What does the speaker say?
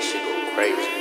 She go crazy.